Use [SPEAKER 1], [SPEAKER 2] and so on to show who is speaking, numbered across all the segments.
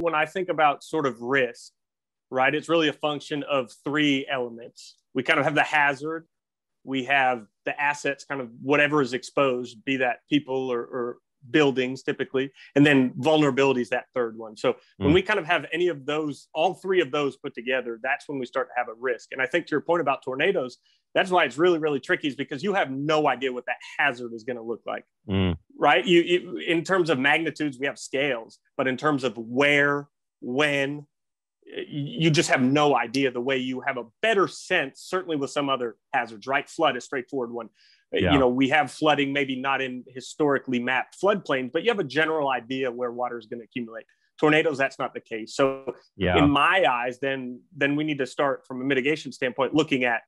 [SPEAKER 1] when I think about sort of risk, right, it's really a function of three elements. We kind of have the hazard, we have the assets, kind of whatever is exposed, be that people or, or buildings typically, and then vulnerability is that third one. So when mm. we kind of have any of those, all three of those put together, that's when we start to have a risk. And I think to your point about tornadoes, that's why it's really really tricky is because you have no idea what that hazard is going to look like mm. Right? You, you, in terms of magnitudes we have scales but in terms of where when you just have no idea the way you have a better sense certainly with some other hazards right? Flood is straightforward one. Uh, yeah. you know we have flooding maybe not in historically mapped floodplains but you have a general idea where water is going to accumulate. Tornadoes that's not the case. So yeah. in my eyes then then we need to start from a mitigation standpoint looking at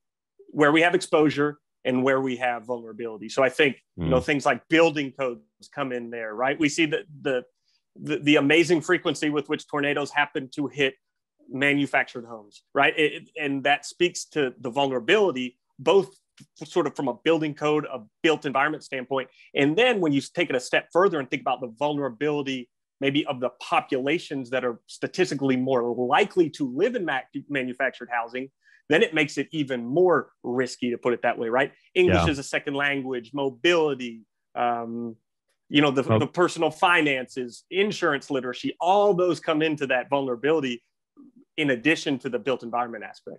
[SPEAKER 1] where we have exposure and where we have vulnerability. So I think mm. you know hmm. things like building codes come in there, right? We see the, the the the, amazing frequency with which tornadoes happen to hit manufactured homes, right? It, and that speaks to the vulnerability, both sort of from a building code, a built environment standpoint, and then when you take it a step further and think about the vulnerability maybe of the populations that are statistically more likely to live in manufactured housing then it makes it even more risky to put it that way, right? English yeah. as a second language, mobility, um, you know, the, the personal finances, insurance literacy, all those come into that vulnerability in addition to the built environment aspect.